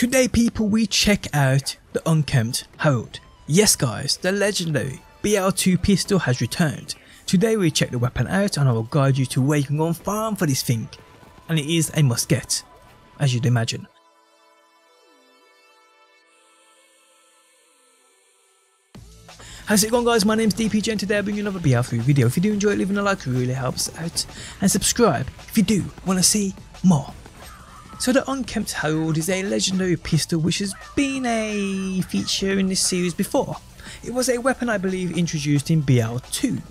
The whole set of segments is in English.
Today people we check out the Unkempt Harold. Yes guys, the legendary BL2 pistol has returned. Today we check the weapon out and I will guide you to where you can go and farm for this thing. And it is a must get, as you'd imagine. How's it going guys, my name's DPJ and today I bring you another BL3 video. If you do enjoy it, leaving a like really helps out. And subscribe if you do want to see more. So the Unkempt Harold is a legendary pistol which has been a feature in this series before. It was a weapon I believe introduced in BL2.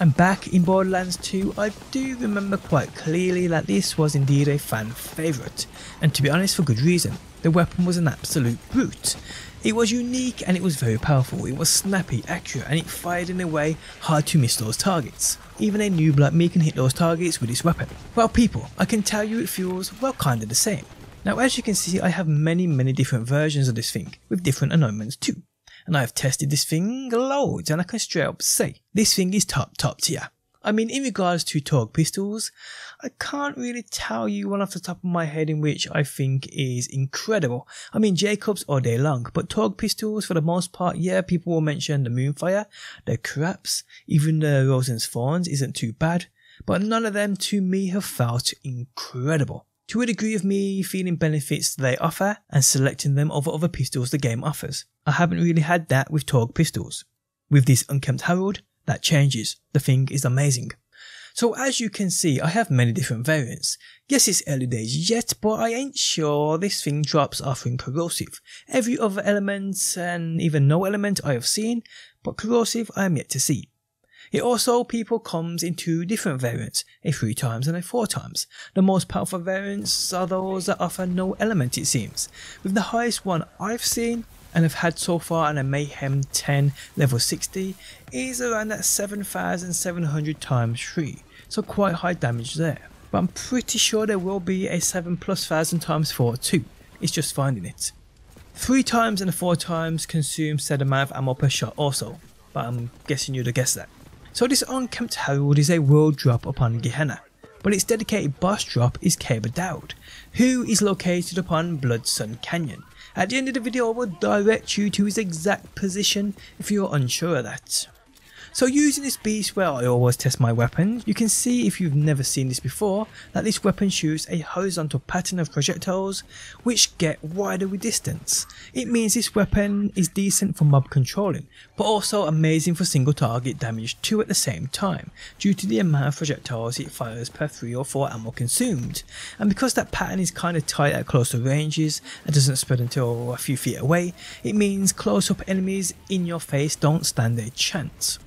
And back in Borderlands 2 I do remember quite clearly that this was indeed a fan favourite. And to be honest for good reason, the weapon was an absolute brute. It was unique and it was very powerful, it was snappy, accurate and it fired in a way hard to miss those targets. Even a noob like me can hit those targets with this weapon. Well people, I can tell you it feels well kinda the same. Now as you can see I have many many different versions of this thing, with different anointments too. And I have tested this thing loads and I can straight up say, this thing is top top tier. I mean, in regards to Torgue pistols, I can't really tell you one off the top of my head in which I think is incredible. I mean, Jakobs all day long, but Torgue pistols, for the most part, yeah, people will mention the Moonfire, the Craps, even the Roisen's Thorns isn't too bad, but none of them to me have felt incredible. To a degree of me feeling benefits they offer and selecting them over other pistols the game offers. I haven't really had that with Torgue pistols. With this Unkempt Harold, that changes. The thing is amazing. So as you can see, I have many different variants. Yes, it's early days yet, but I ain't sure this thing drops offering corrosive. Every other element and even no element I have seen, but corrosive I am yet to see. It also people comes in two different variants, a 3 times and a 4 times. The most powerful variants are those that offer no element it seems, with the highest one I've seen and have had so far on a Mayhem 10 level 60 is around that 7700 times 3, so quite high damage there. But I'm pretty sure there will be a 7 plus thousand times 4 too, it's just finding it. 3 times and 4 times consume said amount of ammo per shot also, but I'm guessing you'd have guessed that. So this Unkempt Harold is a world drop upon Gehenna, but its dedicated boss drop is Caber Daud, who is located upon Blood Sun Canyon, at the end of the video I will direct you to his exact position if you're unsure of that. So using this beast where I always test my weapons, you can see if you've never seen this before that this weapon shoots a horizontal pattern of projectiles which get wider with distance. It means this weapon is decent for mob controlling but also amazing for single target damage too at the same time due to the amount of projectiles it fires per 3 or 4 ammo consumed and because that pattern is kind of tight at closer ranges and doesn't spread until a few feet away it means close up enemies in your face don't stand a chance.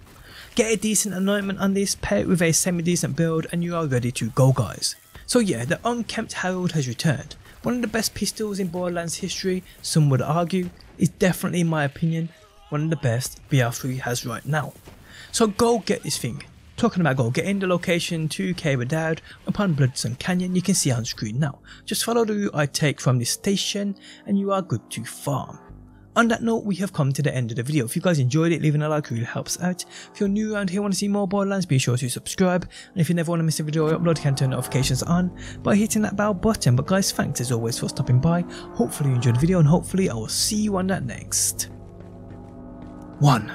Get a decent anointment on this, pair it with a semi decent build and you are ready to go guys. So yeah, the Unkempt Harold has returned. One of the best pistols in Borderlands history, some would argue, is definitely in my opinion, one of the best BL3 has right now. So go get this thing. Talking about go getting the location to Caber Daud upon Blood Sun Canyon you can see on screen now. Just follow the route I take from this station and you are good to farm. On that note, we have come to the end of the video. If you guys enjoyed it, leaving a like really helps out. If you're new around here and want to see more Borderlands, be sure to subscribe. And if you never want to miss a video I upload, you can turn notifications on by hitting that bell button. But guys, thanks as always for stopping by. Hopefully you enjoyed the video and hopefully I will see you on that next one.